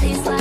body's like